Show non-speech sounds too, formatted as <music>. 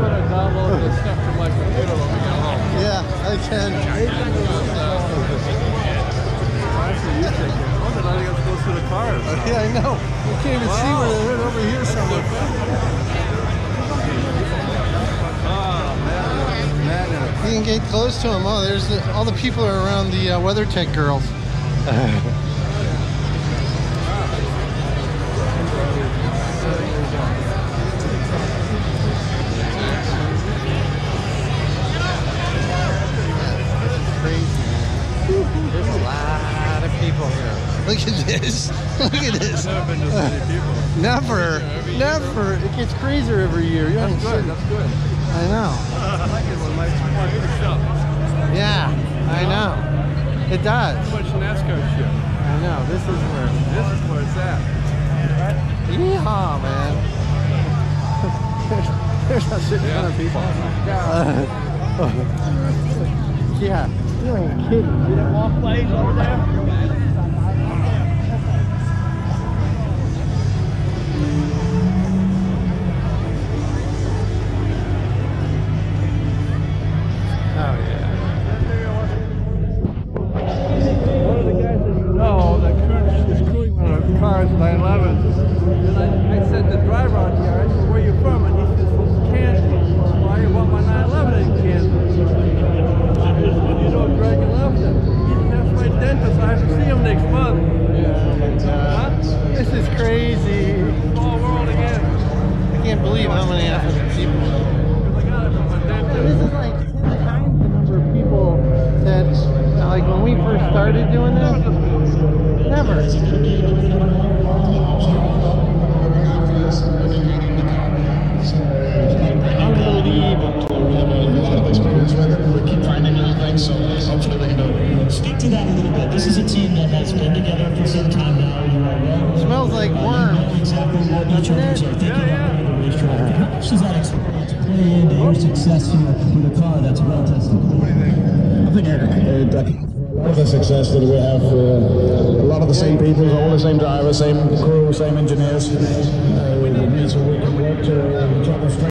gonna download this stuff my computer when we get home. Yeah, I can. We're not close to the cars. Yeah, I know. We can't even wow. see where they're at over here somewhere. You can get close to them. Oh, there's the, all the people are around the uh, WeatherTech girls. <laughs> people here. Look at this. <laughs> Look at this. Never been this many <laughs> people. Never, never. It gets crazier every year. You haven't Good, seen- that's good. I know. <laughs> I like it when my my big shop. Yeah, I know. It does. Too much NASCAR shit. I know. This is where. This is where it's at. Yeehaw, man. there's, there's a shit ton of people. yeah, you ain't kidding. See that walk plays over there? Oh yeah. One of the guys that you know that cruise, is crewing one of the cars, 911. And I, I said the driver out here, I said, where you from? And he says, from Kansas. Why you want my 911 in Kansas? I said, well, you know Greg and Lefton. He said, that's my dentist. I have to see him next month. Huh? This is crazy. Small world again. I can't believe how many African people. Because I got it from a This is like 10 times the number of people that, like when we first started doing this, never. Speak to that a little bit. This is a team that has been together for some time now. You are well Smells like worms. know exactly what each others are thinking Yeah, about the racetrack. How much does that experience play into your success here with a car that's well tested? I think it, uh, a lot of the success that we have, uh, a lot of the same people, all the same drivers, same crew, same engineers. Uh, it means we can work to, to